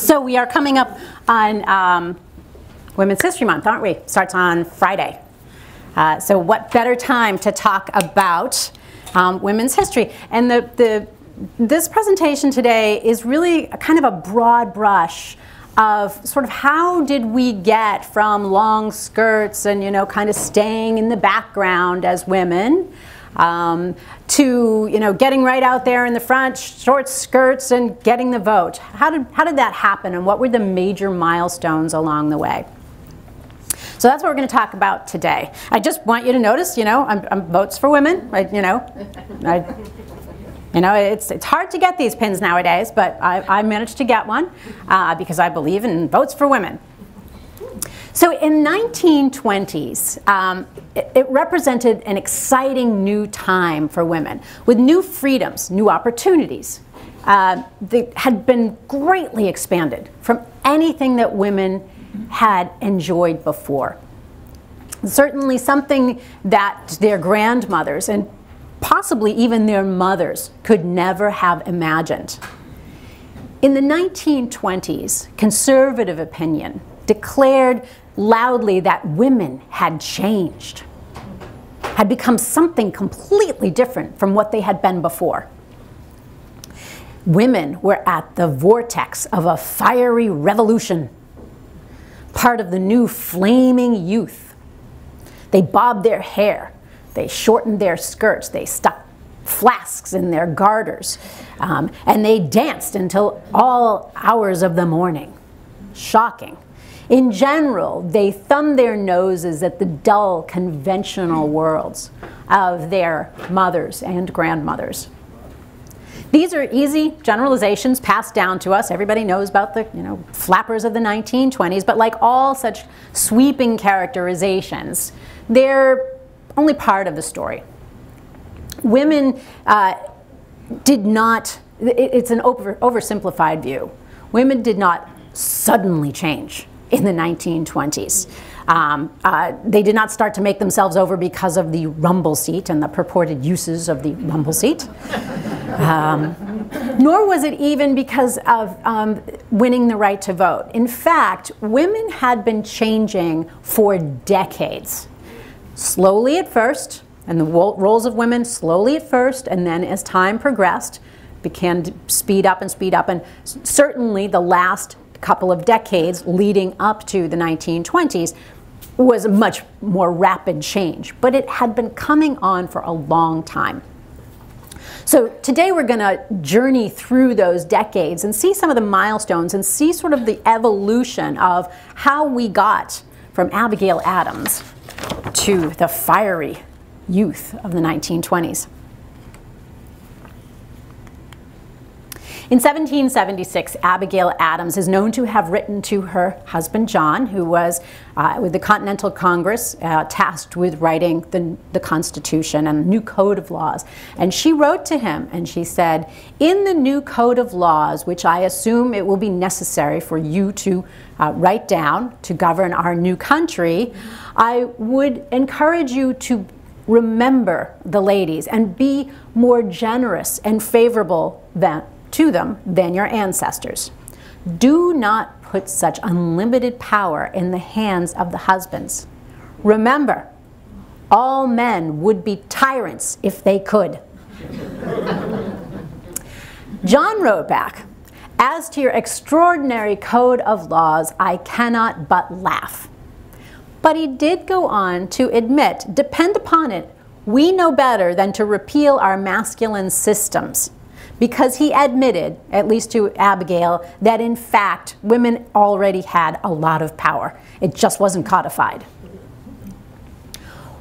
So we are coming up on um, Women's History Month, aren't we? Starts on Friday. Uh, so what better time to talk about um, women's history? And the, the, this presentation today is really a kind of a broad brush of sort of how did we get from long skirts and you know kind of staying in the background as women um, to you know getting right out there in the front, short skirts, and getting the vote. How did how did that happen, and what were the major milestones along the way? So that's what we're going to talk about today. I just want you to notice, you know, I'm, I'm votes for women. I, you know, I, you know, it's, it's hard to get these pins nowadays, but I, I managed to get one uh, because I believe in votes for women. So in 1920s, um, it, it, represented an exciting new time for women with new freedoms, new opportunities. Uh, that had been greatly expanded from anything that women had enjoyed before. Certainly something that their grandmothers and possibly even their mothers could never have imagined. In the 1920s, conservative opinion declared loudly that women had changed, had become something completely different from what they had been before. Women were at the vortex of a fiery revolution, part of the new flaming youth. They bobbed their hair, they shortened their skirts, they stuck flasks in their garters, um, and they danced until all hours of the morning. Shocking. In general, they thumb their noses at the dull, conventional worlds of their mothers and grandmothers. These are easy generalizations passed down to us. Everybody knows about the you know, flappers of the 1920s, but like all such sweeping characterizations, they're only part of the story. Women uh, did not, it's an over, oversimplified view. Women did not suddenly change in the 1920s. Um, uh, they did not start to make themselves over because of the rumble seat and the purported uses of the rumble seat. Um, nor was it even because of um, winning the right to vote. In fact, women had been changing for decades. Slowly at first, and the roles of women slowly at first, and then as time progressed, began to speed up and speed up. And certainly the last couple of decades leading up to the 1920s was a much more rapid change, but it had been coming on for a long time. So today we're going to journey through those decades and see some of the milestones and see sort of the evolution of how we got from Abigail Adams to the fiery youth of the 1920s. In 1776, Abigail Adams is known to have written to her husband John, who was uh, with the Continental Congress uh, tasked with writing the, the Constitution and new code of laws. And she wrote to him and she said, In the new code of laws, which I assume it will be necessary for you to uh, write down to govern our new country, I would encourage you to remember the ladies and be more generous and favorable than to them than your ancestors. Do not put such unlimited power in the hands of the husbands. Remember, all men would be tyrants if they could. John wrote back, As to your extraordinary code of laws, I cannot but laugh. But he did go on to admit, depend upon it, we know better than to repeal our masculine systems because he admitted, at least to Abigail, that in fact women already had a lot of power. It just wasn't codified.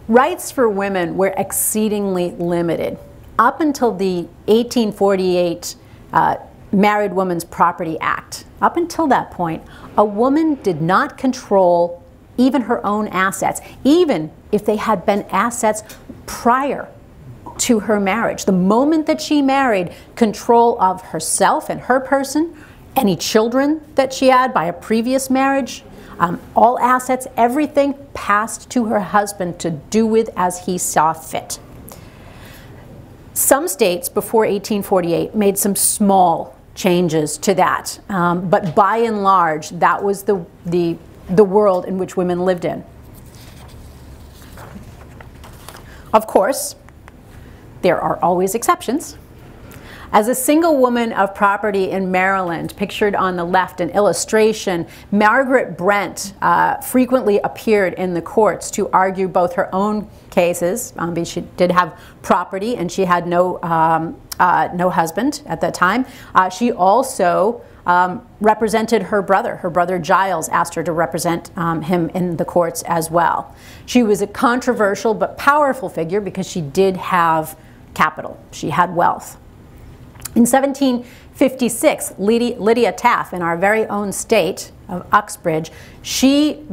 Rights for women were exceedingly limited. Up until the 1848 uh, Married Women's Property Act, up until that point, a woman did not control even her own assets, even if they had been assets prior to her marriage. The moment that she married, control of herself and her person, any children that she had by a previous marriage, um, all assets, everything passed to her husband to do with as he saw fit. Some states before 1848 made some small changes to that. Um, but by and large, that was the, the, the world in which women lived in. Of course, there are always exceptions. As a single woman of property in Maryland, pictured on the left in illustration, Margaret Brent uh, frequently appeared in the courts to argue both her own cases. Um, she did have property and she had no, um, uh, no husband at that time. Uh, she also um, represented her brother. Her brother Giles asked her to represent um, him in the courts as well. She was a controversial but powerful figure because she did have capital, she had wealth. In 1756, Lydia Taft, in our very own state of Uxbridge, she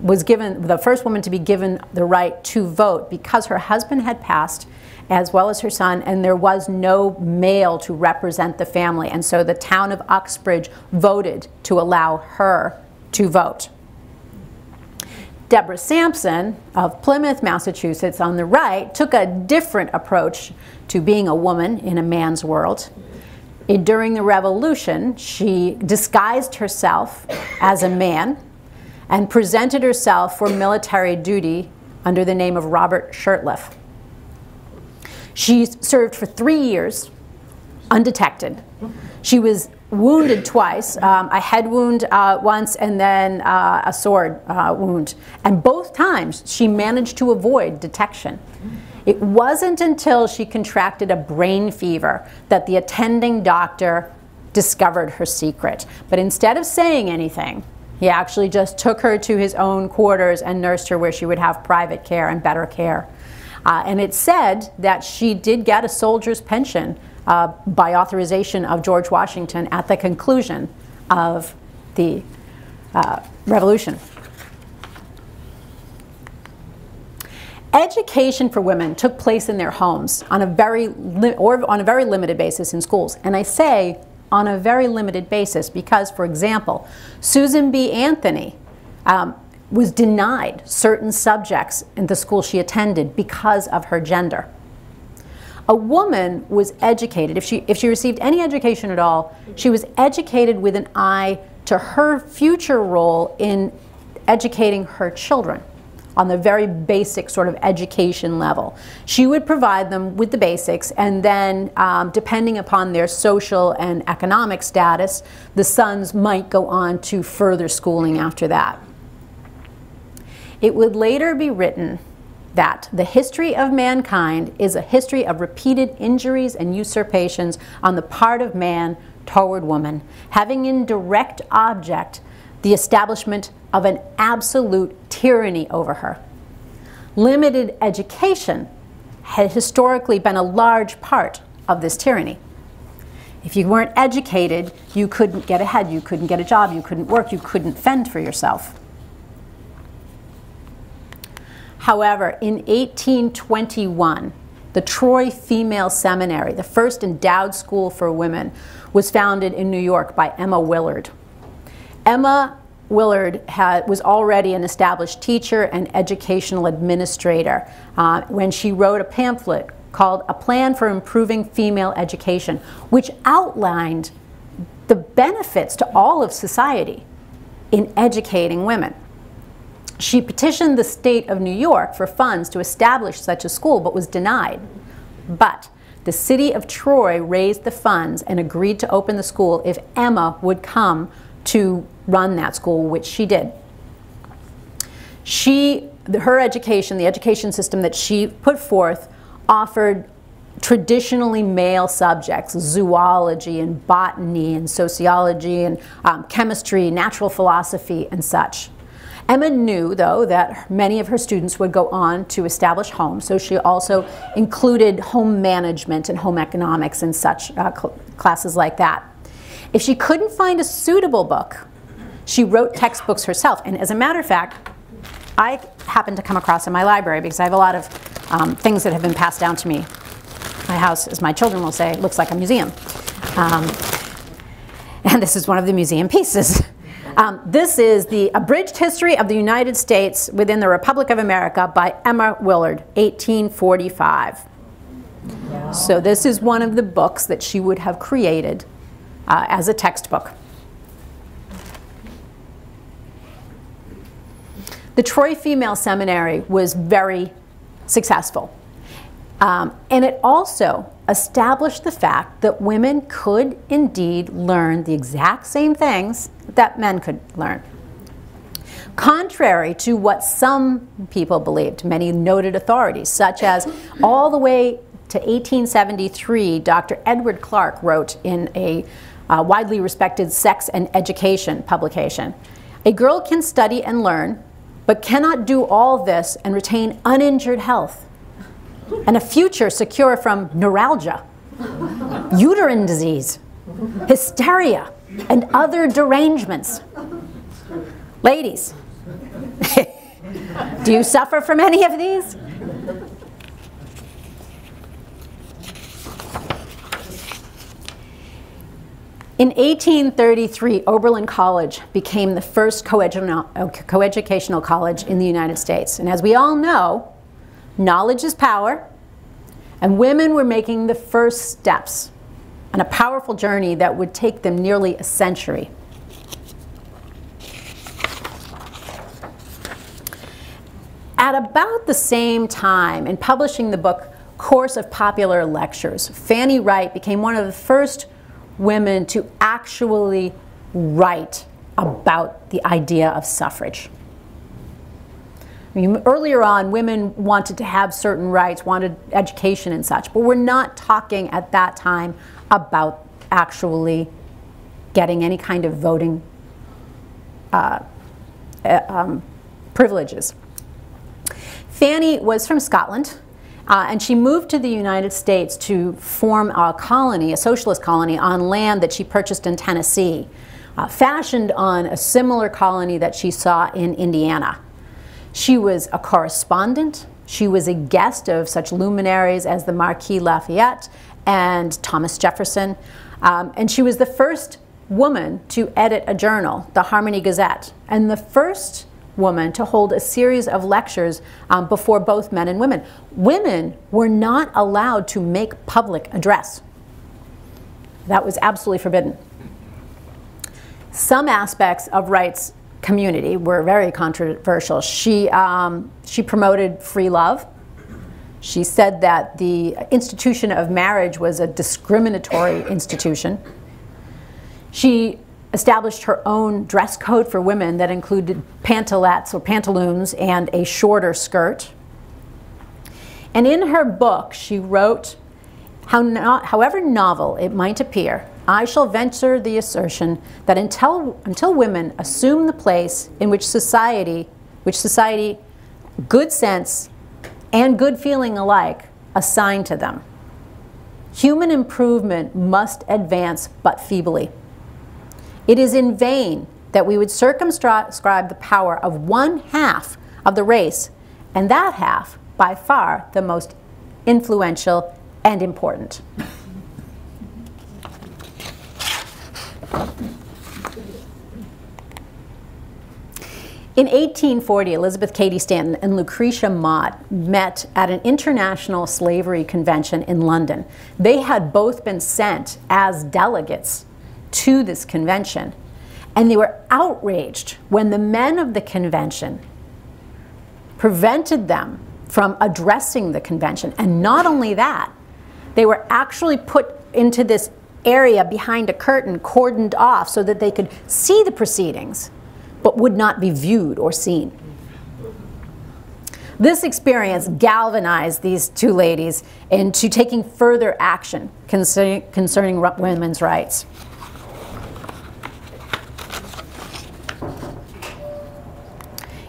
was given the first woman to be given the right to vote because her husband had passed as well as her son and there was no male to represent the family and so the town of Uxbridge voted to allow her to vote. Deborah Sampson of Plymouth, Massachusetts, on the right, took a different approach to being a woman in a man's world. During the revolution, she disguised herself as a man and presented herself for military duty under the name of Robert Shurtleff. She served for three years undetected. She was wounded twice, um, a head wound uh, once and then uh, a sword uh, wound. And both times she managed to avoid detection. It wasn't until she contracted a brain fever that the attending doctor discovered her secret. But instead of saying anything, he actually just took her to his own quarters and nursed her where she would have private care and better care. Uh, and it said that she did get a soldier's pension uh, by authorization of George Washington at the conclusion of the uh, revolution. Education for women took place in their homes on a very or on a very limited basis in schools. And I say on a very limited basis because, for example, Susan B. Anthony um, was denied certain subjects in the school she attended because of her gender. A woman was educated, if she, if she received any education at all, she was educated with an eye to her future role in educating her children on the very basic sort of education level. She would provide them with the basics, and then, um, depending upon their social and economic status, the sons might go on to further schooling after that. It would later be written that the history of mankind is a history of repeated injuries and usurpations on the part of man toward woman, having in direct object the establishment of an absolute tyranny over her. Limited education had historically been a large part of this tyranny. If you weren't educated, you couldn't get ahead, you couldn't get a job, you couldn't work, you couldn't fend for yourself. However, in 1821, the Troy Female Seminary, the first endowed school for women, was founded in New York by Emma Willard. Emma Willard had, was already an established teacher and educational administrator uh, when she wrote a pamphlet called A Plan for Improving Female Education, which outlined the benefits to all of society in educating women. She petitioned the state of New York for funds to establish such a school, but was denied. But the city of Troy raised the funds and agreed to open the school if Emma would come to run that school, which she did. She, her education, the education system that she put forth, offered traditionally male subjects, zoology and botany and sociology and um, chemistry, natural philosophy and such. Emma knew, though, that many of her students would go on to establish homes, so she also included home management and home economics and such uh, cl classes like that. If she couldn't find a suitable book, she wrote textbooks herself. And as a matter of fact, I happen to come across in my library because I have a lot of um, things that have been passed down to me. My house, as my children will say, looks like a museum. Um, and this is one of the museum pieces. Um, this is the Abridged History of the United States within the Republic of America by Emma Willard, 1845. Wow. So this is one of the books that she would have created uh, as a textbook. The Troy Female Seminary was very successful. Um, and it also established the fact that women could indeed learn the exact same things that men could learn. Contrary to what some people believed, many noted authorities, such as all the way to 1873, Dr. Edward Clarke wrote in a uh, widely respected sex and education publication A girl can study and learn, but cannot do all this and retain uninjured health and a future secure from neuralgia, uterine disease, hysteria, and other derangements. Ladies, do you suffer from any of these? In 1833, Oberlin College became the first coeducational college in the United States. And as we all know, knowledge is power, and women were making the first steps on a powerful journey that would take them nearly a century. At about the same time, in publishing the book Course of Popular Lectures, Fanny Wright became one of the first women to actually write about the idea of suffrage. I mean, earlier on, women wanted to have certain rights, wanted education and such, but we're not talking at that time about actually getting any kind of voting uh, uh um, privileges. Fanny was from Scotland. Uh, and she moved to the United States to form a colony, a socialist colony, on land that she purchased in Tennessee, uh, fashioned on a similar colony that she saw in Indiana. She was a correspondent. She was a guest of such luminaries as the Marquis Lafayette and Thomas Jefferson. Um, and she was the first woman to edit a journal, the Harmony Gazette, and the first woman to hold a series of lectures um, before both men and women. Women were not allowed to make public address. That was absolutely forbidden. Some aspects of Wright's community were very controversial. She, um, she promoted free love. She said that the institution of marriage was a discriminatory institution. She established her own dress code for women that included pantalettes or pantaloons and a shorter skirt. And in her book, she wrote, How not, however novel it might appear, I shall venture the assertion that until, until women assume the place in which society, which society, good sense and good feeling alike, assign to them, human improvement must advance but feebly. It is in vain that we would circumscribe the power of one half of the race, and that half by far the most influential and important. In 1840, Elizabeth Cady Stanton and Lucretia Mott met at an international slavery convention in London. They had both been sent as delegates to this convention. And they were outraged when the men of the convention prevented them from addressing the convention. And not only that, they were actually put into this area behind a curtain, cordoned off so that they could see the proceedings, but would not be viewed or seen. This experience galvanized these two ladies into taking further action concerning, concerning women's rights.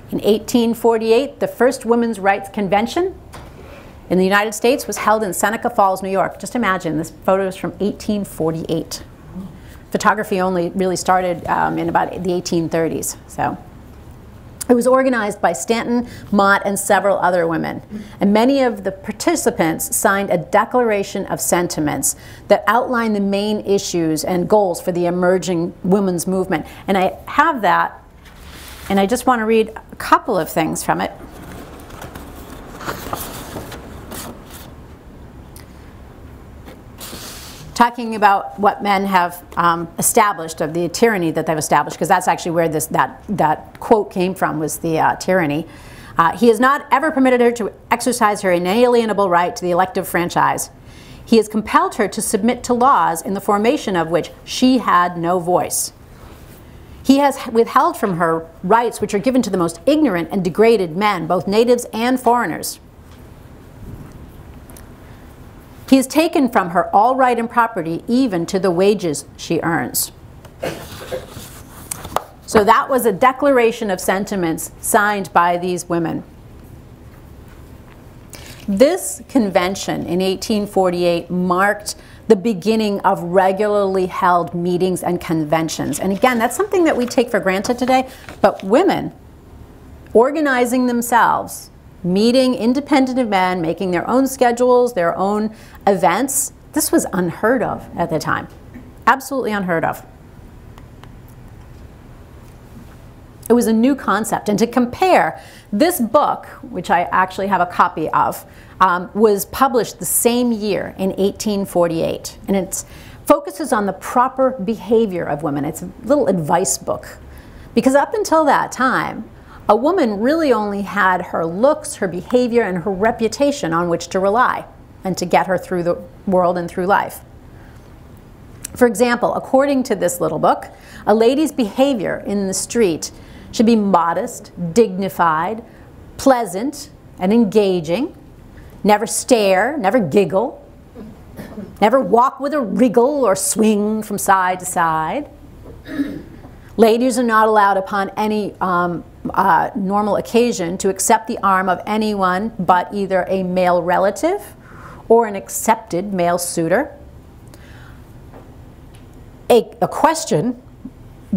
In 1848, the first Women's Rights Convention in the United States was held in Seneca Falls, New York. Just imagine, this photo is from 1848. Photography only really started um, in about the 1830s. So. It was organized by Stanton, Mott, and several other women. And many of the participants signed a declaration of sentiments that outlined the main issues and goals for the emerging women's movement. And I have that and I just want to read a couple of things from it. Talking about what men have um, established of the tyranny that they've established, because that's actually where this that that quote came from was the uh, tyranny. Uh, he has not ever permitted her to exercise her inalienable right to the elective franchise. He has compelled her to submit to laws in the formation of which she had no voice. He has withheld from her rights which are given to the most ignorant and degraded men, both natives and foreigners. He has taken from her all right and property, even to the wages she earns. So that was a declaration of sentiments signed by these women. This convention in 1848 marked the beginning of regularly held meetings and conventions. And again, that's something that we take for granted today, but women organizing themselves, meeting independent of men, making their own schedules, their own events, this was unheard of at the time. Absolutely unheard of. It was a new concept. And to compare, this book, which I actually have a copy of, um, was published the same year in 1848. And it focuses on the proper behavior of women. It's a little advice book. Because up until that time, a woman really only had her looks, her behavior, and her reputation on which to rely and to get her through the world and through life. For example, according to this little book, a lady's behavior in the street should be modest, dignified, pleasant, and engaging. Never stare, never giggle, never walk with a wriggle or swing from side to side. Ladies are not allowed upon any um, uh, normal occasion to accept the arm of anyone but either a male relative or an accepted male suitor. A, a question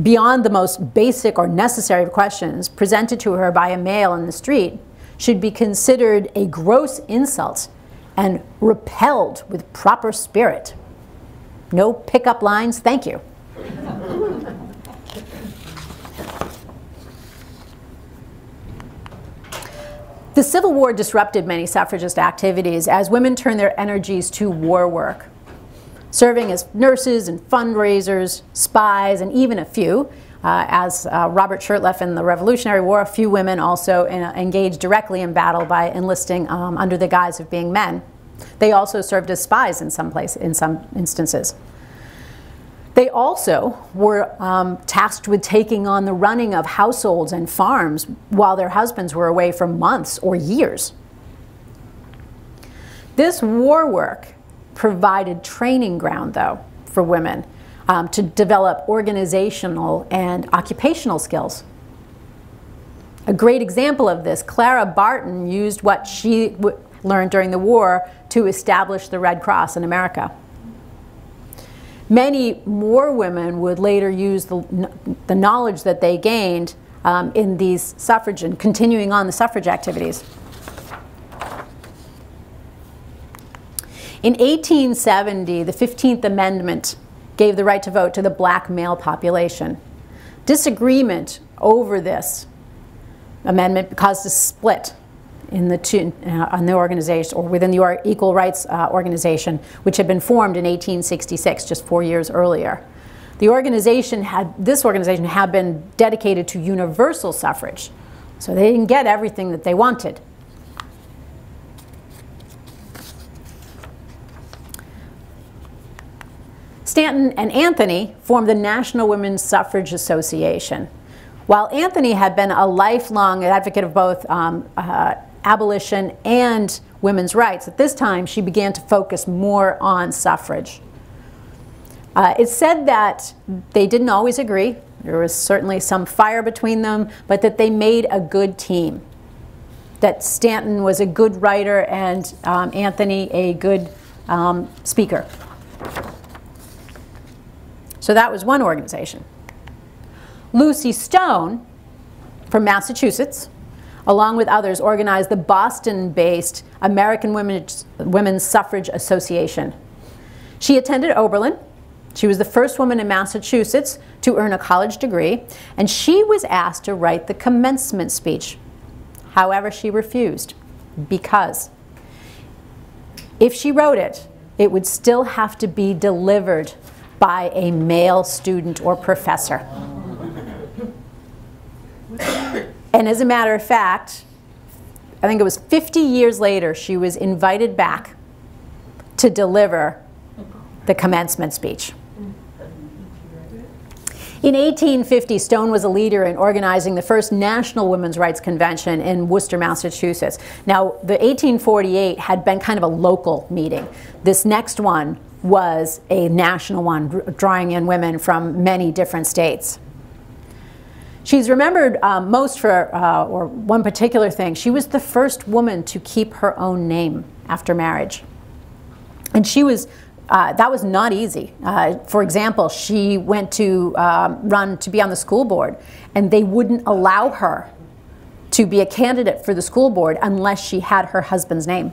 beyond the most basic or necessary of questions presented to her by a male in the street should be considered a gross insult and repelled with proper spirit. No pickup lines, thank you. The Civil War disrupted many suffragist activities as women turned their energies to war work serving as nurses and fundraisers, spies, and even a few. Uh, as uh, Robert Shurtleff in the Revolutionary War, a few women also in, uh, engaged directly in battle by enlisting um, under the guise of being men. They also served as spies in some place, in some instances. They also were um, tasked with taking on the running of households and farms while their husbands were away for months or years. This war work provided training ground, though, for women um, to develop organizational and occupational skills. A great example of this, Clara Barton used what she learned during the war to establish the Red Cross in America. Many more women would later use the, the knowledge that they gained um, in these suffrage and continuing on the suffrage activities. In 1870, the 15th Amendment gave the right to vote to the black male population. Disagreement over this amendment caused a split in the two, uh, on the organization or within the Equal Rights uh, Organization, which had been formed in 1866, just four years earlier. The organization had, this organization had been dedicated to universal suffrage, so they didn't get everything that they wanted. Stanton and Anthony formed the National Women's Suffrage Association. While Anthony had been a lifelong advocate of both um, uh, abolition and women's rights, at this time she began to focus more on suffrage. Uh, it's said that they didn't always agree. There was certainly some fire between them, but that they made a good team. That Stanton was a good writer and um, Anthony a good um, speaker. So that was one organization. Lucy Stone from Massachusetts, along with others, organized the Boston-based American Women's, Women's Suffrage Association. She attended Oberlin. She was the first woman in Massachusetts to earn a college degree, and she was asked to write the commencement speech. However, she refused because if she wrote it, it would still have to be delivered by a male student or professor. And as a matter of fact, I think it was 50 years later, she was invited back to deliver the commencement speech. In 1850, Stone was a leader in organizing the first National Women's Rights Convention in Worcester, Massachusetts. Now, the 1848 had been kind of a local meeting. This next one was a national one, drawing in women from many different states. She's remembered um, most for, uh, or one particular thing, she was the first woman to keep her own name after marriage. And she was, uh, that was not easy. Uh, for example, she went to um, run to be on the school board, and they wouldn't allow her to be a candidate for the school board unless she had her husband's name.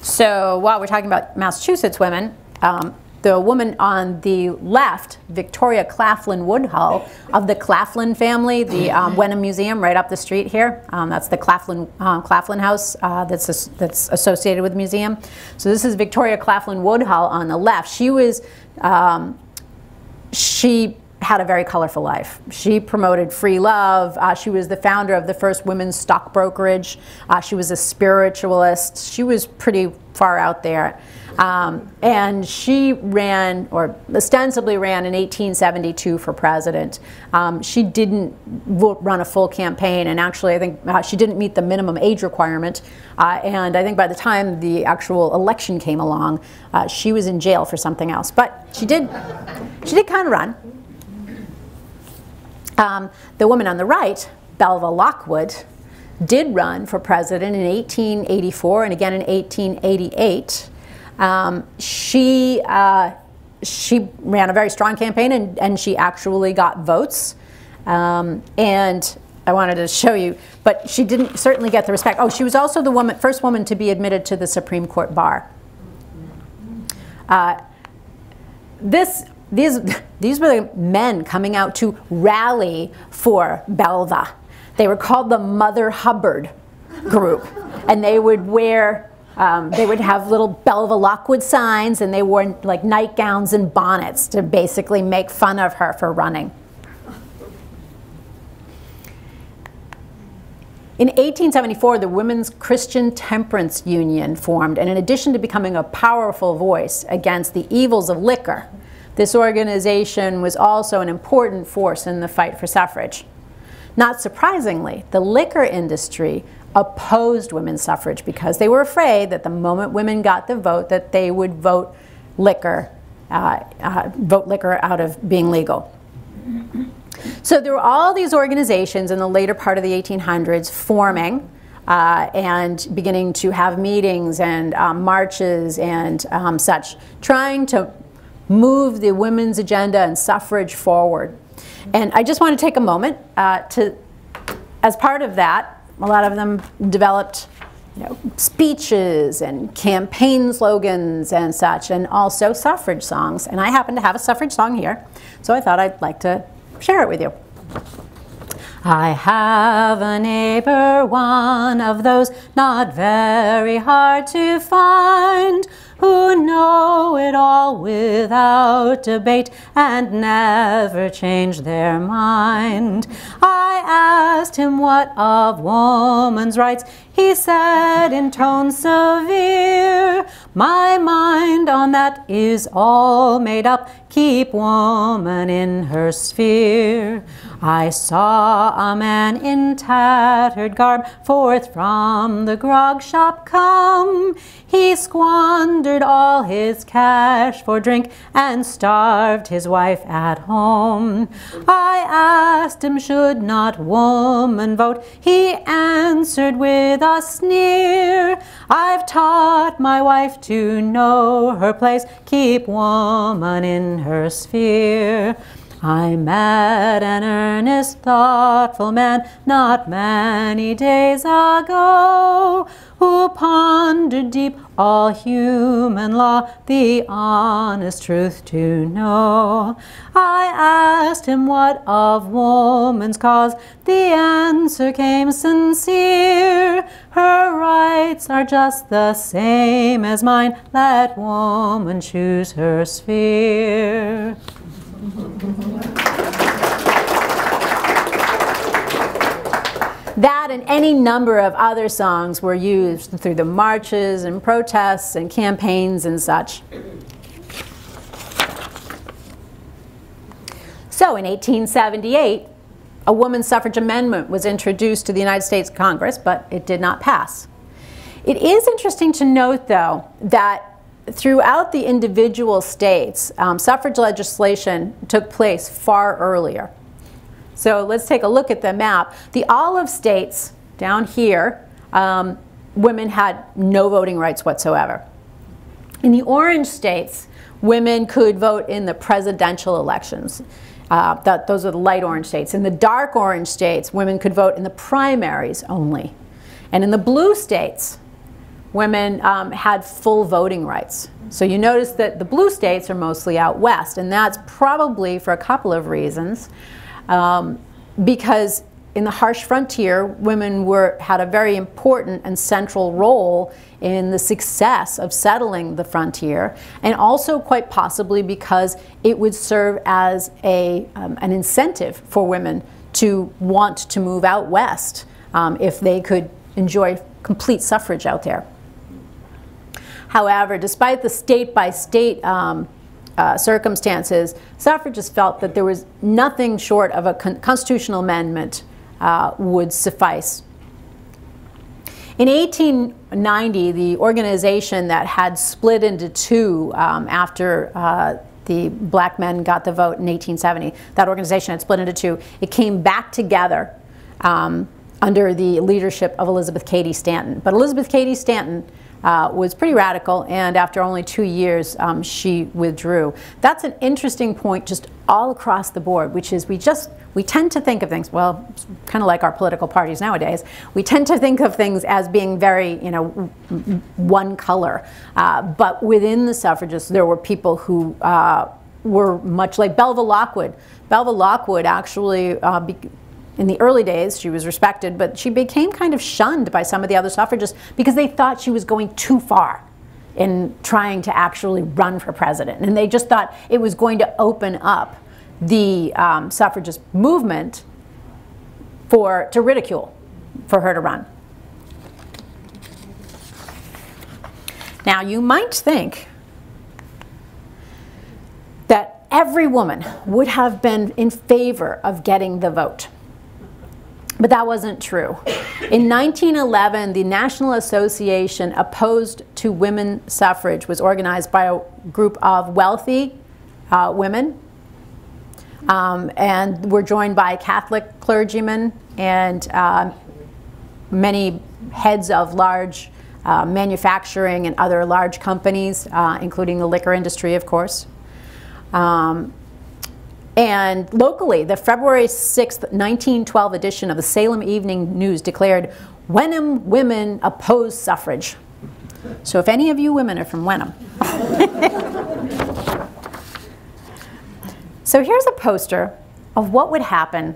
So while we're talking about Massachusetts women, um, the woman on the left, Victoria Claflin Woodhull of the Claflin family, the um, Wenham Museum right up the street here. Um, that's the Claflin, uh, Claflin house uh, that's, that's associated with the museum. So this is Victoria Claflin Woodhull on the left. She was, um, she had a very colorful life. She promoted free love. Uh, she was the founder of the first women's stock brokerage. Uh, she was a spiritualist. She was pretty far out there. Um, and she ran, or ostensibly ran in 1872 for president. Um, she didn't run a full campaign, and actually, I think uh, she didn't meet the minimum age requirement. Uh, and I think by the time the actual election came along, uh, she was in jail for something else. But she did, she did kind of run. Um, the woman on the right, Belva Lockwood, did run for president in 1884 and again in 1888. Um, she, uh, she ran a very strong campaign and, and she actually got votes. Um, and I wanted to show you, but she didn't certainly get the respect. Oh, she was also the woman, first woman to be admitted to the Supreme Court bar. Uh, this, these, these were the men coming out to rally for Belva. They were called the Mother Hubbard group, and they would wear um, they would have little Belva Lockwood signs and they wore like nightgowns and bonnets to basically make fun of her for running. In 1874, the Women's Christian Temperance Union formed, and in addition to becoming a powerful voice against the evils of liquor, this organization was also an important force in the fight for suffrage. Not surprisingly, the liquor industry opposed women's suffrage because they were afraid that the moment women got the vote that they would vote liquor, uh, uh, vote liquor out of being legal. So there were all these organizations in the later part of the 1800s forming uh, and beginning to have meetings and um, marches and um, such, trying to move the women's agenda and suffrage forward. And I just want to take a moment uh, to, as part of that, a lot of them developed you know, speeches and campaign slogans and such, and also suffrage songs. And I happen to have a suffrage song here, so I thought I'd like to share it with you. I have a neighbor, one of those not very hard to find, who know it all without debate and never change their mind. I asked him what of woman's rights, he said in tones severe, My mind on that is all made up, keep woman in her sphere. I saw a man in tattered garb forth from the grog shop come. He squandered all his cash for drink and starved his wife at home. I asked him, should not woman vote? He answered with a sneer, I've taught my wife to know her place, keep woman in her sphere. I'm met an earnest, thoughtful man. Not many days ago who pondered deep all human law, the honest truth to know. I asked him what of woman's cause, the answer came sincere. Her rights are just the same as mine, let woman choose her sphere. That and any number of other songs were used through the marches and protests and campaigns and such. So in 1878, a woman suffrage amendment was introduced to the United States Congress, but it did not pass. It is interesting to note, though, that throughout the individual states, um, suffrage legislation took place far earlier. So let's take a look at the map. The olive states down here, um, women had no voting rights whatsoever. In the orange states, women could vote in the presidential elections. Uh, that, those are the light orange states. In the dark orange states, women could vote in the primaries only. And in the blue states, women um, had full voting rights. So you notice that the blue states are mostly out west, and that's probably for a couple of reasons. Um, because in the harsh frontier, women were, had a very important and central role in the success of settling the frontier, and also quite possibly because it would serve as a, um, an incentive for women to want to move out west um, if they could enjoy complete suffrage out there. However, despite the state by state um, uh, circumstances, suffragists felt that there was nothing short of a con constitutional amendment uh, would suffice. In 1890, the organization that had split into two um, after uh, the black men got the vote in 1870, that organization had split into two. It came back together um, under the leadership of Elizabeth Cady Stanton. But Elizabeth Cady Stanton uh, was pretty radical, and after only two years, um, she withdrew. That's an interesting point just all across the board, which is we just, we tend to think of things, well, kind of like our political parties nowadays, we tend to think of things as being very, you know, one color. Uh, but within the suffragists, there were people who uh, were much like Belva Lockwood. Belva Lockwood actually uh, in the early days, she was respected, but she became kind of shunned by some of the other suffragists because they thought she was going too far in trying to actually run for president. And they just thought it was going to open up the um, suffragist movement for, to ridicule for her to run. Now, you might think that every woman would have been in favor of getting the vote. But that wasn't true. In 1911, the National Association Opposed to Women Suffrage was organized by a group of wealthy uh, women um, and were joined by Catholic clergymen and uh, many heads of large uh, manufacturing and other large companies, uh, including the liquor industry, of course. Um, and locally, the February 6th, 1912 edition of the Salem Evening News declared, Wenham women oppose suffrage. So if any of you women are from Wenham. so here's a poster of what would happen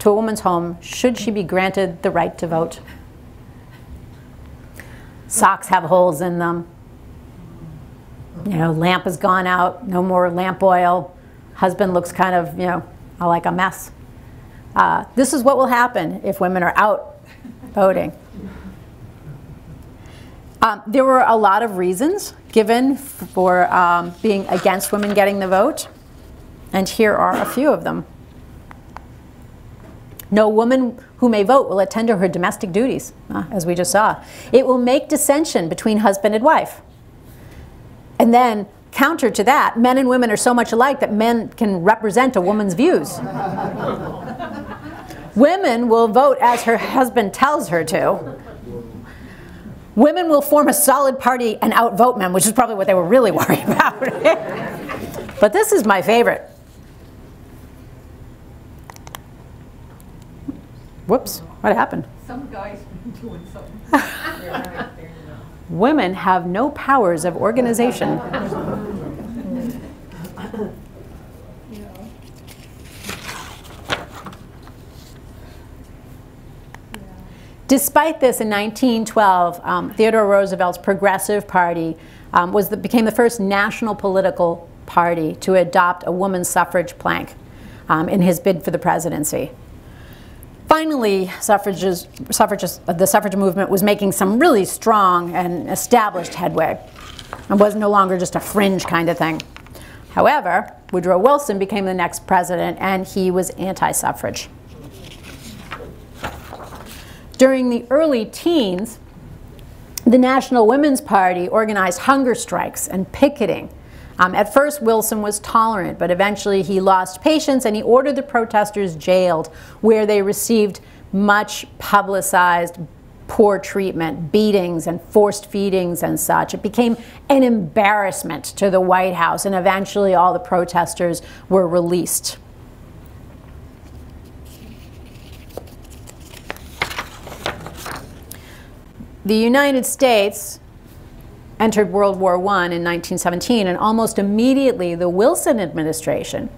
to a woman's home should she be granted the right to vote. Socks have holes in them. You know, lamp has gone out, no more lamp oil husband looks kind of, you know, like a mess. Uh, this is what will happen if women are out voting. Um, there were a lot of reasons given for um, being against women getting the vote, and here are a few of them. No woman who may vote will attend to her domestic duties, uh, as we just saw. It will make dissension between husband and wife. And then Counter to that, men and women are so much alike that men can represent a woman's views. women will vote as her husband tells her to. Women will form a solid party and outvote men, which is probably what they were really worried about. but this is my favorite. Whoops, what happened? Some guys Women have no powers of organization. Despite this, in 1912, um, Theodore Roosevelt's Progressive Party um, was the, became the first national political party to adopt a woman's suffrage plank um, in his bid for the presidency. Finally, the suffrage movement was making some really strong and established headway and was no longer just a fringe kind of thing. However, Woodrow Wilson became the next president and he was anti-suffrage. During the early teens, the National Women's Party organized hunger strikes and picketing. Um, at first, Wilson was tolerant, but eventually he lost patience and he ordered the protesters jailed, where they received much publicized poor treatment, beatings and forced feedings and such. It became an embarrassment to the White House, and eventually all the protesters were released. The United States entered World War I in 1917, and almost immediately the Wilson administration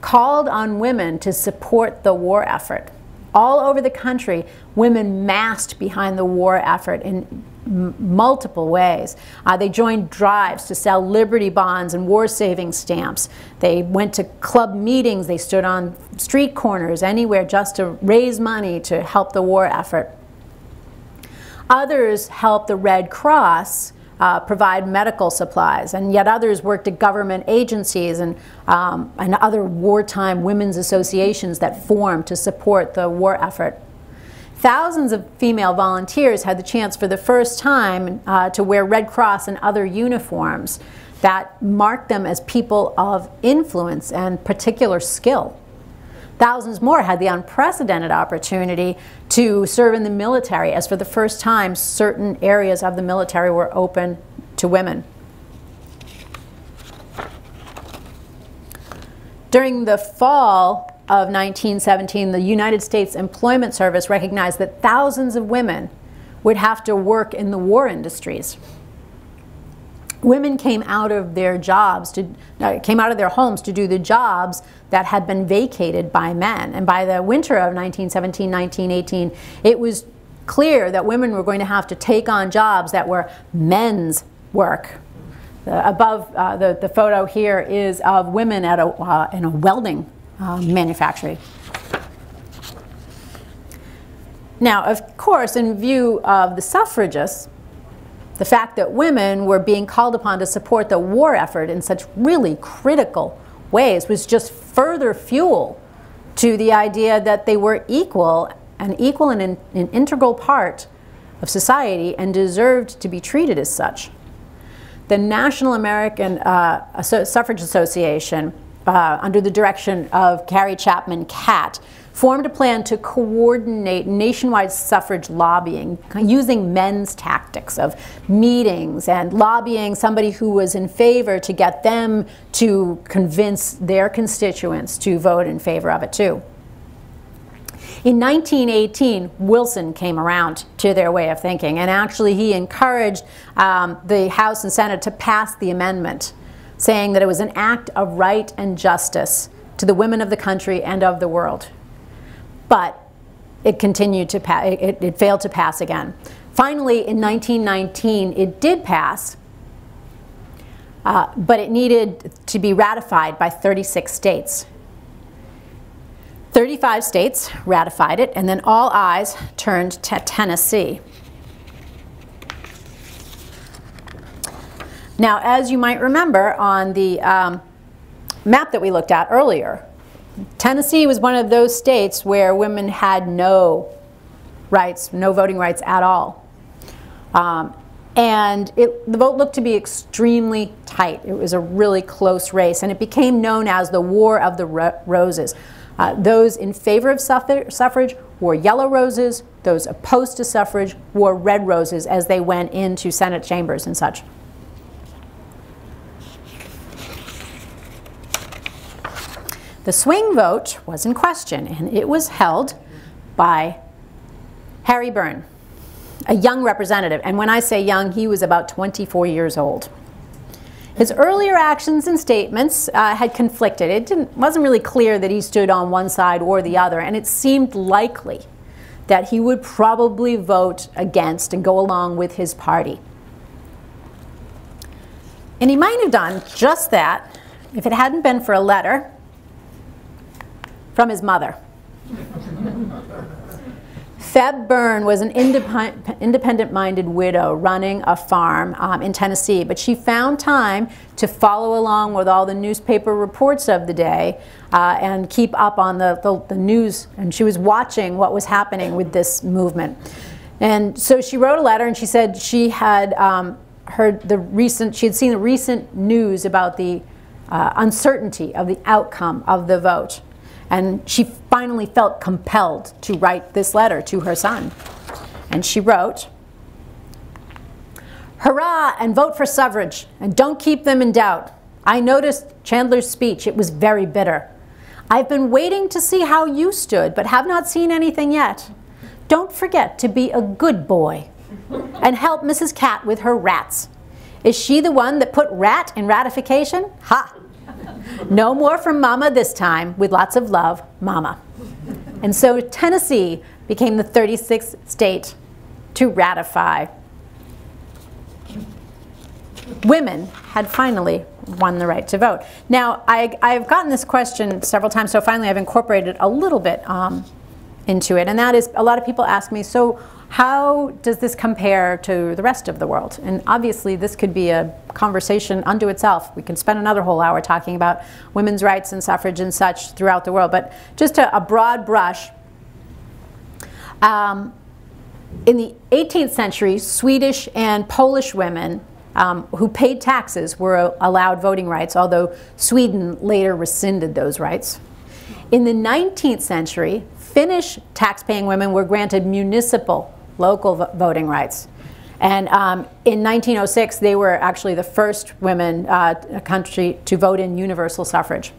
called on women to support the war effort. All over the country, women massed behind the war effort in multiple ways. Uh, they joined drives to sell Liberty bonds and war saving stamps. They went to club meetings. They stood on street corners, anywhere, just to raise money to help the war effort. Others helped the Red Cross uh, provide medical supplies, and yet others worked at government agencies and, um, and other wartime women's associations that formed to support the war effort. Thousands of female volunteers had the chance for the first time uh, to wear Red Cross and other uniforms that marked them as people of influence and particular skill. Thousands more had the unprecedented opportunity to serve in the military, as for the first time, certain areas of the military were open to women. During the fall of 1917, the United States Employment Service recognized that thousands of women would have to work in the war industries women came out of their jobs to uh, came out of their homes to do the jobs that had been vacated by men. And by the winter of 1917 1918 it was clear that women were going to have to take on jobs that were men's work. The, above uh, the, the photo here is of women at a, uh, in a welding uh, manufactory now of course in view of the suffragists the fact that women were being called upon to support the war effort in such really critical ways was just further fuel to the idea that they were equal, an equal and an, an integral part of society and deserved to be treated as such. The National American uh, Suffrage Association, uh, under the direction of Carrie Chapman Catt, formed a plan to coordinate nationwide suffrage lobbying using men's tactics of meetings and lobbying somebody who was in favor to get them to convince their constituents to vote in favor of it too. In 1918, Wilson came around to their way of thinking, and actually he encouraged um, the House and Senate to pass the amendment, saying that it was an act of right and justice to the women of the country and of the world but it continued to pass, it, it failed to pass again. Finally, in 1919, it did pass, uh, but it needed to be ratified by 36 states. 35 states ratified it, and then all eyes turned to Tennessee. Now, as you might remember on the um, map that we looked at earlier, Tennessee was one of those states where women had no rights, no voting rights at all. Um, and it, the vote looked to be extremely tight. It was a really close race, and it became known as the War of the Ro Roses. Uh, those in favor of suffrage wore yellow roses, those opposed to suffrage wore red roses as they went into Senate chambers and such. The swing vote was in question, and it was held by Harry Burn, a young representative. And when I say young, he was about 24 years old. His earlier actions and statements uh, had conflicted. It wasn't really clear that he stood on one side or the other, and it seemed likely that he would probably vote against and go along with his party. And he might have done just that if it hadn't been for a letter from his mother. Febb Burn was an independent minded widow running a farm um, in Tennessee, but she found time to follow along with all the newspaper reports of the day uh, and keep up on the, the, the news. And she was watching what was happening with this movement. And so she wrote a letter and she said she had um, heard the recent, she had seen the recent news about the uh, uncertainty of the outcome of the vote. And she finally felt compelled to write this letter to her son. And she wrote, Hurrah and vote for suffrage, and don't keep them in doubt. I noticed Chandler's speech. It was very bitter. I've been waiting to see how you stood, but have not seen anything yet. Don't forget to be a good boy and help Mrs. Catt with her rats. Is she the one that put rat in ratification? Ha! No more from Mama this time, with lots of love, Mama. And so Tennessee became the 36th state to ratify. Women had finally won the right to vote. Now, I, have gotten this question several times, so finally I've incorporated a little bit um, into it, and that is a lot of people ask me, so how does this compare to the rest of the world? And obviously, this could be a conversation unto itself. We can spend another whole hour talking about women's rights and suffrage and such throughout the world. But just a, a broad brush. Um, in the 18th century, Swedish and Polish women um, who paid taxes were allowed voting rights, although Sweden later rescinded those rights. In the 19th century, Finnish tax-paying women were granted municipal local voting rights. And um, in 1906, they were actually the first women uh, country to vote in universal suffrage.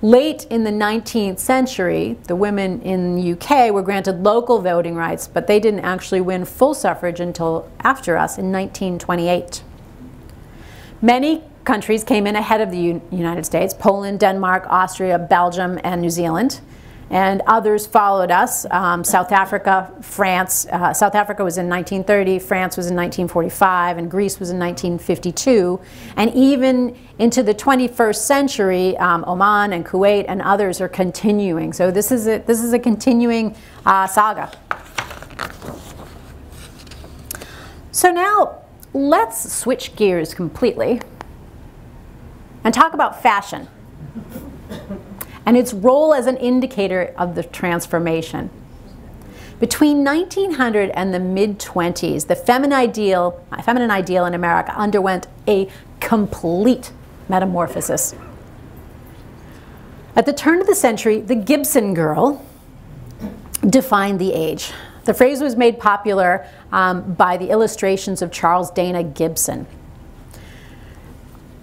Late in the 19th century, the women in the UK were granted local voting rights, but they didn't actually win full suffrage until after us in 1928. Many countries came in ahead of the U United States Poland, Denmark, Austria, Belgium, and New Zealand and others followed us. Um, South Africa, France. Uh, South Africa was in 1930, France was in 1945, and Greece was in 1952. And even into the 21st century, um, Oman and Kuwait and others are continuing. So this is a, this is a continuing uh, saga. So now let's switch gears completely and talk about fashion and its role as an indicator of the transformation. Between 1900 and the mid 20s, the feminine ideal, feminine ideal in America underwent a complete metamorphosis. At the turn of the century, the Gibson girl defined the age. The phrase was made popular um, by the illustrations of Charles Dana Gibson.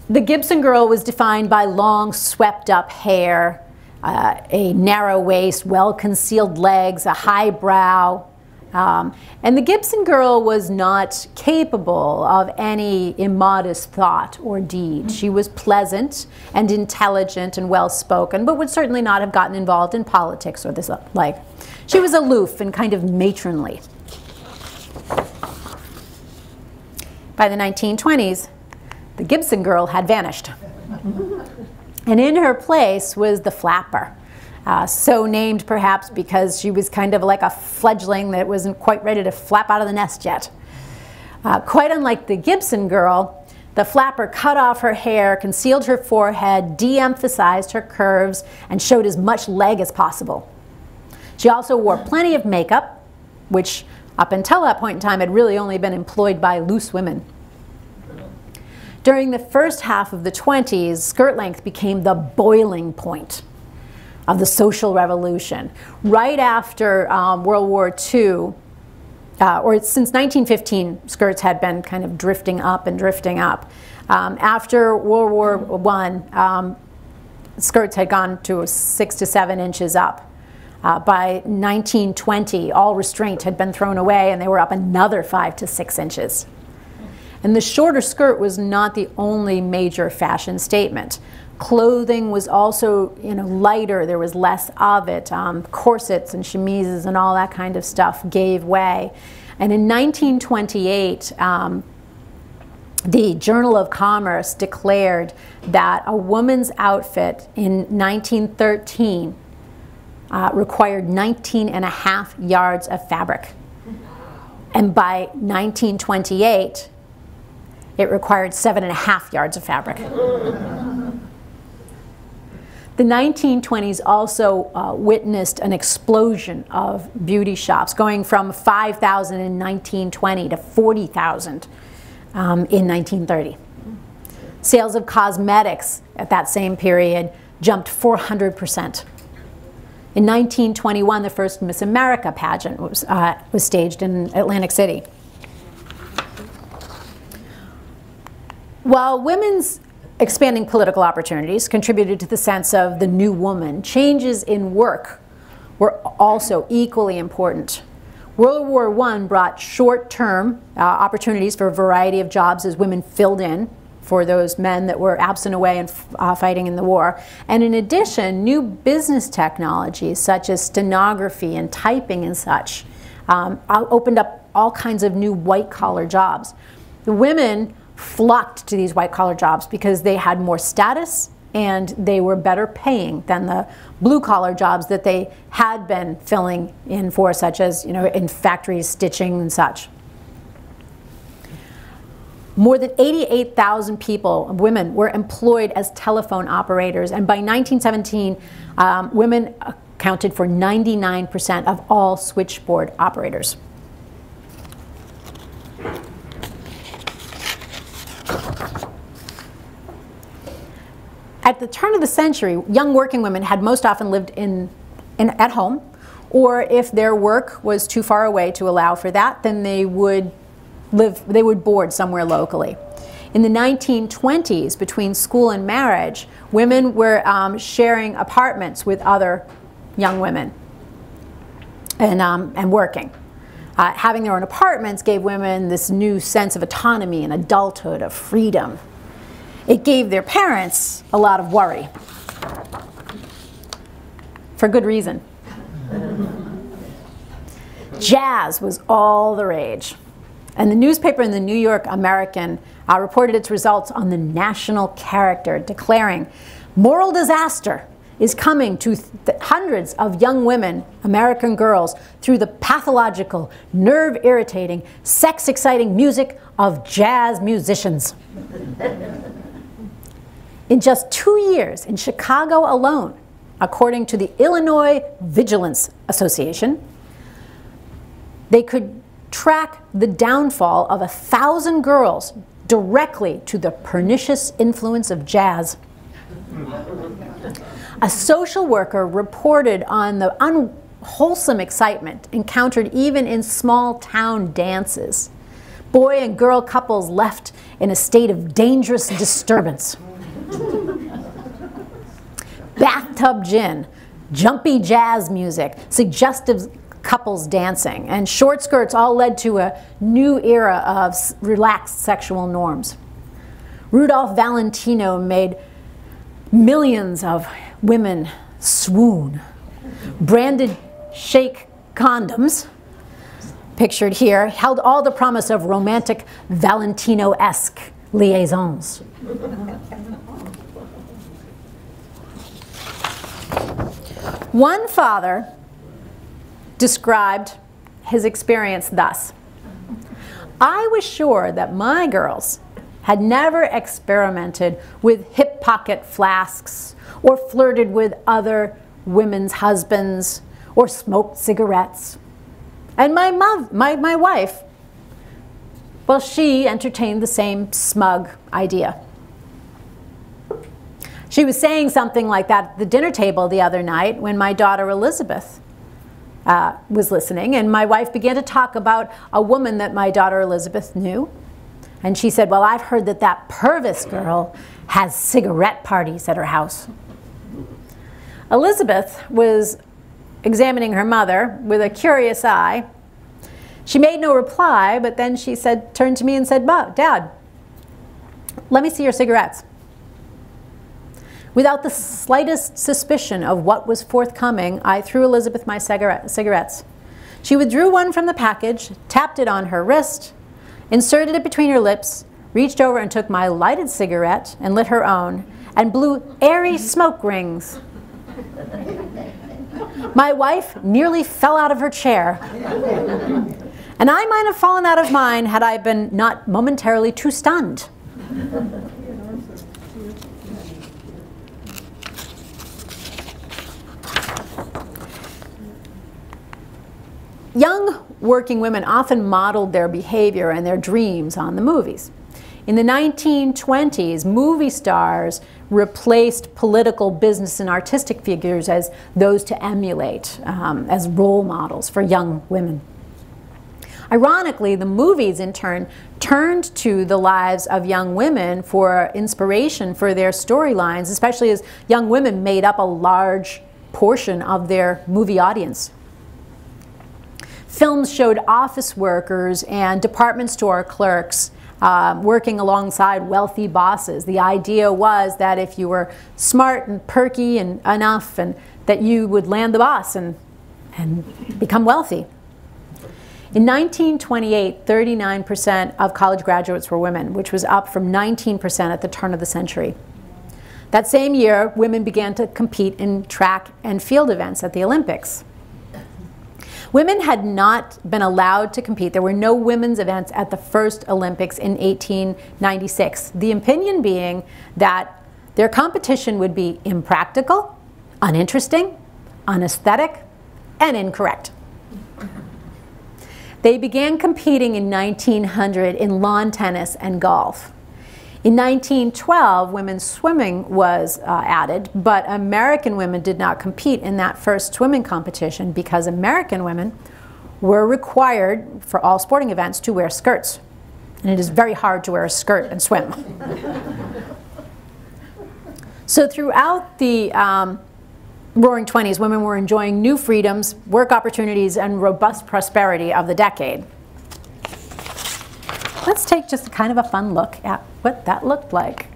The Gibson girl was defined by long, swept up hair, uh, a narrow waist, well concealed legs, a high brow. Um, and the Gibson girl was not capable of any immodest thought or deed. She was pleasant and intelligent and well spoken, but would certainly not have gotten involved in politics or this like. She was aloof and kind of matronly. By the 1920s, the Gibson girl had vanished. And in her place was the flapper. Uh, so named perhaps because she was kind of like a fledgling that wasn't quite ready to flap out of the nest yet. Uh, quite unlike the Gibson girl, the flapper cut off her hair, concealed her forehead, de emphasized her curves, and showed as much leg as possible. She also wore plenty of makeup, which up until that point in time had really only been employed by loose women. During the first half of the 20s, skirt length became the boiling point of the social revolution. Right after um, World War II, uh, or since 1915, skirts had been kind of drifting up and drifting up. Um, after World War I, um, skirts had gone to six to seven inches up. Uh, by 1920, all restraint had been thrown away and they were up another five to six inches. And the shorter skirt was not the only major fashion statement. Clothing was also you know, lighter, there was less of it. Um, corsets and chemises and all that kind of stuff gave way. And in 1928, um, the Journal of Commerce declared that a woman's outfit in 1913 uh, required 19 and a half yards of fabric. And by 1928, it required seven and a half yards of fabric. The 1920s also uh, witnessed an explosion of beauty shops, going from 5,000 in 1920 to 40,000 um, in 1930. Sales of cosmetics at that same period jumped 400%. In 1921, the first Miss America pageant was, uh, was staged in Atlantic City. While women's expanding political opportunities contributed to the sense of the new woman, changes in work were also equally important. World War I brought short-term uh, opportunities for a variety of jobs as women filled in for those men that were absent away and uh, fighting in the war. And in addition, new business technologies such as stenography and typing and such um, opened up all kinds of new white collar jobs. The women flocked to these white collar jobs because they had more status and they were better paying than the blue collar jobs that they had been filling in for, such as you know in factories, stitching and such. More than 88,000 people, women, were employed as telephone operators, and by 1917, um, women accounted for 99% of all switchboard operators. At the turn of the century, young working women had most often lived in, in, at home, or if their work was too far away to allow for that, then they would live, they would board somewhere locally. In the 1920s, between school and marriage, women were um, sharing apartments with other young women and, um, and working. Uh, having their own apartments gave women this new sense of autonomy and adulthood, of freedom. It gave their parents a lot of worry. For good reason. Jazz was all the rage. And the newspaper in the New York American uh, reported its results on the national character, declaring, moral disaster is coming to hundreds of young women, American girls, through the pathological, nerve irritating, sex exciting music of jazz musicians. in just two years, in Chicago alone, according to the Illinois Vigilance Association, they could track the downfall of a thousand girls directly to the pernicious influence of jazz. A social worker reported on the unwholesome excitement encountered even in small town dances. Boy and girl couples left in a state of dangerous disturbance. Bathtub gin, jumpy jazz music, suggestive couples dancing, and short skirts all led to a new era of relaxed sexual norms. Rudolph Valentino made millions of women swoon. Branded Sheik condoms, pictured here, held all the promise of romantic Valentino-esque liaisons. One father described his experience thus I was sure that my girls had never experimented with hip pocket flasks or flirted with other women's husbands or smoked cigarettes. And my, my, my wife, well, she entertained the same smug idea. She was saying something like that at the dinner table the other night when my daughter Elizabeth uh, was listening, and my wife began to talk about a woman that my daughter Elizabeth knew. And she said, Well, I've heard that that Purvis girl has cigarette parties at her house. Elizabeth was examining her mother with a curious eye. She made no reply, but then she said, turned to me and said, Dad, let me see your cigarettes. Without the slightest suspicion of what was forthcoming, I threw Elizabeth my cigarette, cigarettes. She withdrew one from the package, tapped it on her wrist, inserted it between her lips, reached over and took my lighted cigarette and lit her own, and blew airy smoke rings. My wife nearly fell out of her chair. And I might have fallen out of mine had I been not momentarily too stunned. Young working women often modeled their behavior and their dreams on the movies. In the 1920s, movie stars replaced political, business, and artistic figures as those to emulate um, as role models for young women. Ironically, the movies in turn turned to the lives of young women for inspiration for their storylines, especially as young women made up a large portion of their movie audience. Films showed office workers and department store clerks uh, working alongside wealthy bosses. The idea was that if you were smart and perky and enough, and that you would land the boss and, and become wealthy. In 1928, 39% of college graduates were women, which was up from 19% at the turn of the century. That same year, women began to compete in track and field events at the Olympics. Women had not been allowed to compete. There were no women's events at the first Olympics in 1896. The opinion being that their competition would be impractical, uninteresting, unesthetic, and incorrect. They began competing in 1900 in lawn tennis and golf. In 1912, women's swimming was uh, added, but American women did not compete in that first swimming competition because American women were required for all sporting events to wear skirts. And it is very hard to wear a skirt and swim. so throughout the um, roaring 20s, women were enjoying new freedoms, work opportunities, and robust prosperity of the decade. Let's take just kind of a fun look at what that looked like.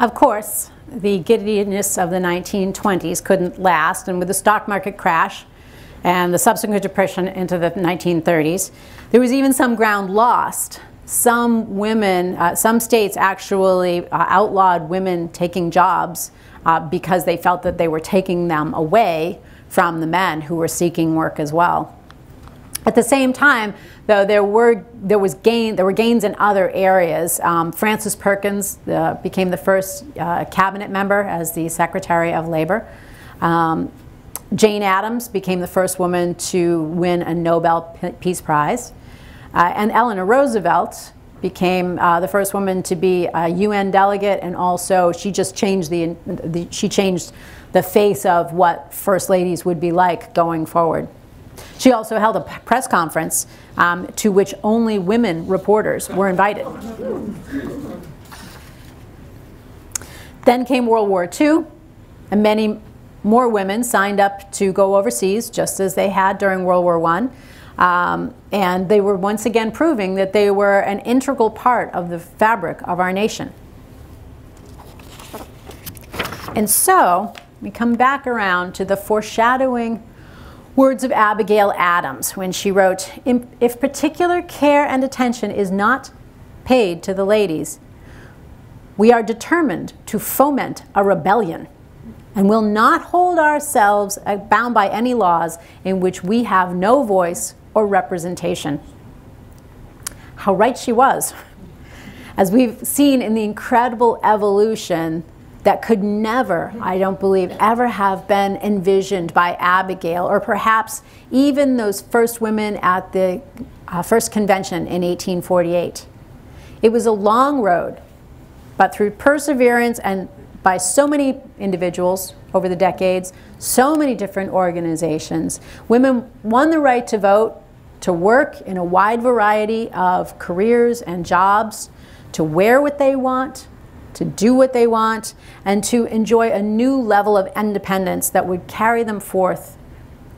Of course, the giddiness of the 1920s couldn't last, and with the stock market crash and the subsequent depression into the 1930s, there was even some ground lost. Some women, uh, some states actually uh, outlawed women taking jobs uh, because they felt that they were taking them away from the men who were seeking work as well. At the same time, though, there were there was gain there were gains in other areas. Um, Frances Perkins uh, became the first uh, cabinet member as the Secretary of Labor. Um, Jane Addams became the first woman to win a Nobel Peace Prize, uh, and Eleanor Roosevelt became uh, the first woman to be a UN delegate, and also she just changed the, the she changed the face of what first ladies would be like going forward. She also held a press conference um, to which only women reporters were invited. Then came World War II, and many more women signed up to go overseas, just as they had during World War I. Um, and they were once again proving that they were an integral part of the fabric of our nation. And so we come back around to the foreshadowing words of Abigail Adams when she wrote, If particular care and attention is not paid to the ladies, we are determined to foment a rebellion and will not hold ourselves uh, bound by any laws in which we have no voice or representation. How right she was. As we've seen in the incredible evolution that could never, I don't believe, ever have been envisioned by Abigail, or perhaps even those first women at the uh, first convention in 1848. It was a long road, but through perseverance and by so many individuals over the decades, so many different organizations, women won the right to vote, to work in a wide variety of careers and jobs, to wear what they want, to do what they want, and to enjoy a new level of independence that would carry them forth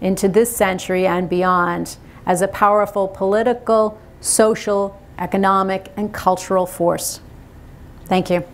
into this century and beyond as a powerful political, social, economic, and cultural force. Thank you.